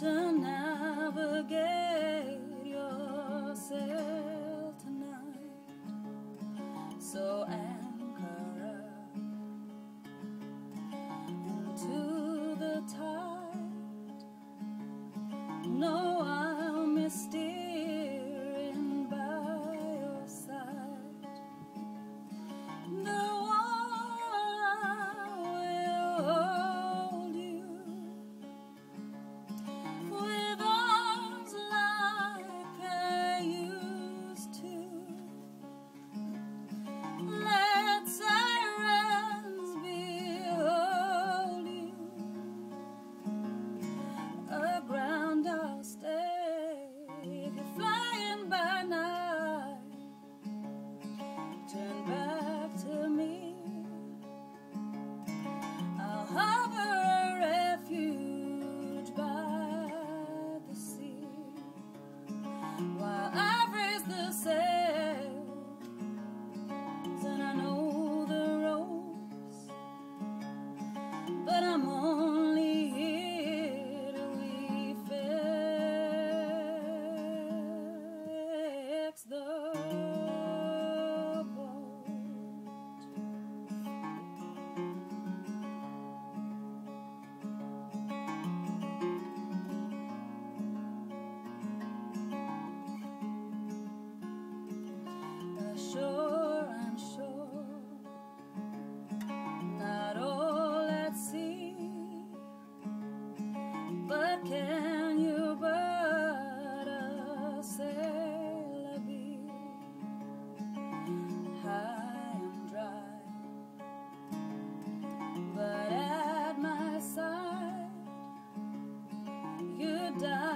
to you die